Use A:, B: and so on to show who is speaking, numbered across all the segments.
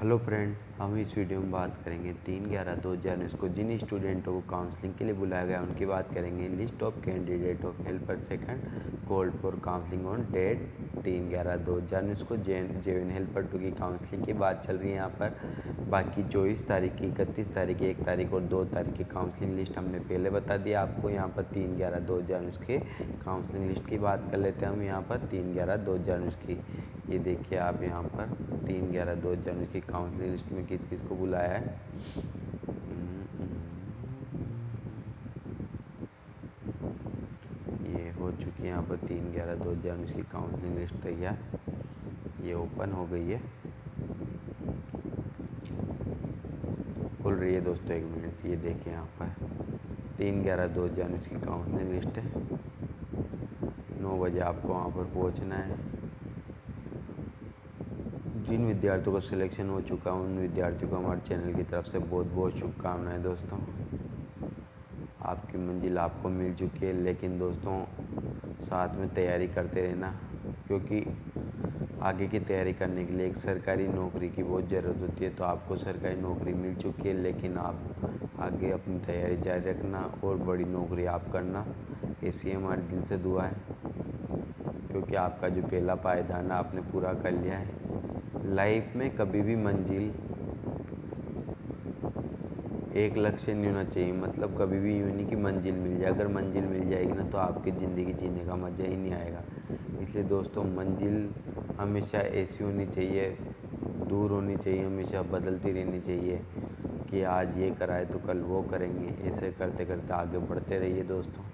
A: Hello friend हम इस video में बात करेंगे तीन ग्यारह दो हज़ार उन्नीस को जिन स्टूडेंटों को काउंसलिंग के लिए बुलाया गया उनकी बात करेंगे। List of candidate of helper second called for counselling on date तीन ग्यारह दो हज़ार। उन्नीस को जे जेविन हेल्पर टू की काउंसलिंग की बात चल रही है यहाँ पर। बाकी चौबीस तारीख की, इकतीस तारीख की एक तारीख और दो तारीख की काउंसलिंग लिस्ट हमने पहले बता दिया आपको यहाँ पर तीन ग्यारह दो हज़ार उन्नीस की काउंसलिंग लिस्ट की बात कर लेते हैं हम यहाँ पर। तीन ग्यारह दो हज़ार उन्नीस की ये देखिए आप यहाँ पर। तीन ग्यारह दो हज़ार उन्नीस की काउंसलिंग लिस्ट में किस किस को बुलाया है? ये हो चुकी है यहाँ पर तीन ग्यारह दो हज़ार उन्नीस की काउंसलिंग लिस्ट तैयार। ये ओपन हो गई है। खुल रही है दोस्तों, एक मिनट, ये देखिए यहाँ पर। तीन ग्यारह दो हज़ार उन्नीस की काउंसलिंग लिस्ट है। नौ बजे आपको वहाँ पर पहुँचना है। जिन विद्यार्थियों का सिलेक्शन हो चुका है। उन विद्यार्थियों को हमारे चैनल की तरफ़ से बहुत बहुत शुभकामनाएँ दोस्तों। आपकी मंजिल आपको मिल चुकी है, लेकिन दोस्तों साथ में तैयारी करते रहना, क्योंकि आगे की तैयारी करने के लिए एक सरकारी नौकरी की बहुत ज़रूरत होती है तो आपको सरकारी नौकरी मिल चुकी है, लेकिन आप आगे अपनी तैयारी जारी रखना और बड़ी नौकरी आप करना ऐसी हमारे दिल से दुआ है। क्योंकि आपका जो पहला पायदान आपने पूरा कर लिया है। लाइफ में कभी भी मंजिल एक लक्ष्य नहीं होना चाहिए। मतलब कभी भी यूँ नहीं कि मंजिल मिल जाए। अगर मंजिल मिल जाएगी ना तो आपकी ज़िंदगी जीने का मज़ा ही नहीं आएगा। इसलिए दोस्तों, मंजिल हमेशा ऐसी होनी चाहिए, दूर होनी चाहिए, हमेशा बदलती रहनी चाहिए कि आज ये कराए तो कल वो करेंगे। ऐसे करते करते आगे बढ़ते रहिए दोस्तों।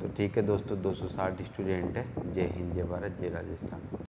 A: तो ठीक है दोस्तों 260 स्टूडेंट है। जय हिंद, जय भारत, जय राजस्थान।